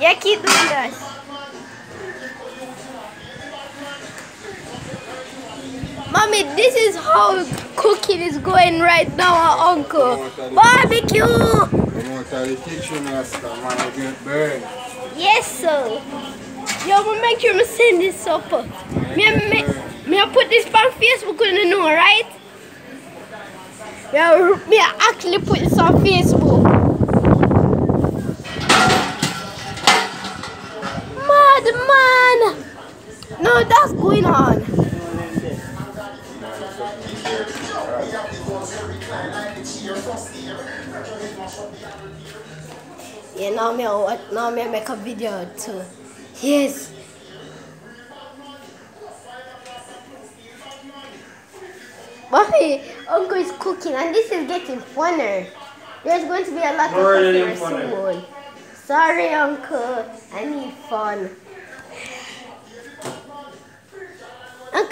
Yeah, keep doing that. Mommy, this is how cooking is going right now, Uncle. Barbecue! You. Yes, sir. Yo, I'm make sure I send this up. Me, me, me, I put this on Facebook the know, right? Yeah, me I actually put this on Facebook. No, that's going on. Yeah, now me, I- now me make a video too. Yes. Mommy, Uncle is cooking and this is getting funner. There's going to be a lot More of customers funner. soon. Sorry, Uncle. I need fun.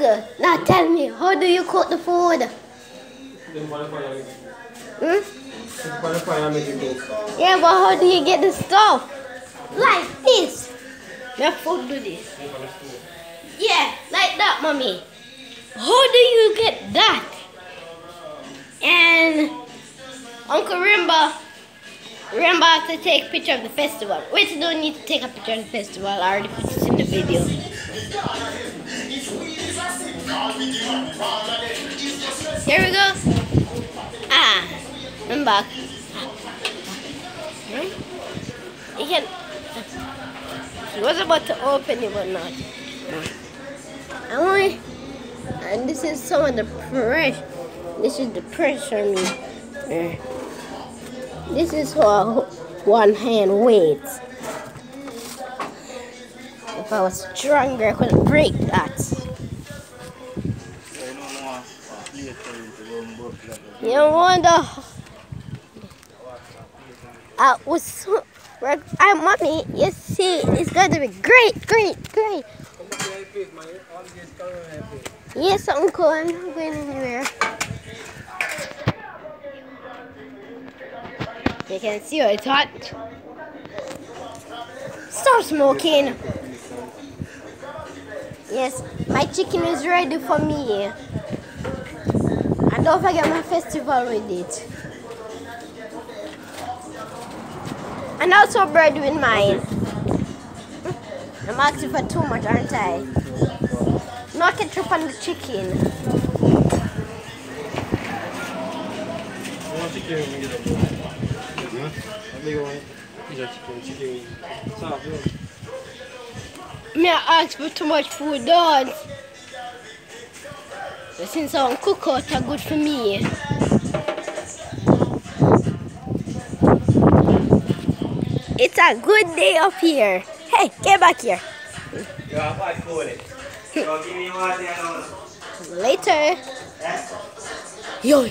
Now tell me, how do you cook the food? Then put the fire. Hmm? Put the fire and make it cook. Yeah, but how do you get the stuff? Like this. Let food do this. Then put the stove. Yeah, like that, mommy. How do you get that? And Uncle Rimba, Rimba to take a picture of the festival. Wait, you don't need to take a picture of the festival. I already put it in the video. Here we go. Ah, I'm back. Hmm? You can. She was about to open it, but not. I want, and this is some of the pressure. This is the pressure me. Uh, This is how one hand weights. If I was stronger, I could break that. You wonder. I was. I, mommy, you see, it's going to be great, great, great. Yes, Uncle, I'm not going anywhere. You can see how it's hot. Stop smoking. Yes, my chicken is ready for me. And don't forget my festival with it. And also bread with mine. I'm asking for too much, aren't I? No ketchup on the chicken. You want chicken? We get it. How big one? Piece of chicken. Chicken. Soft, yeah. Me I ask for too much food, don't. Since I'm are good for me. It's a good day up here. Hey, get back here. You have what for it? So give me one thing I know. Later. Yo.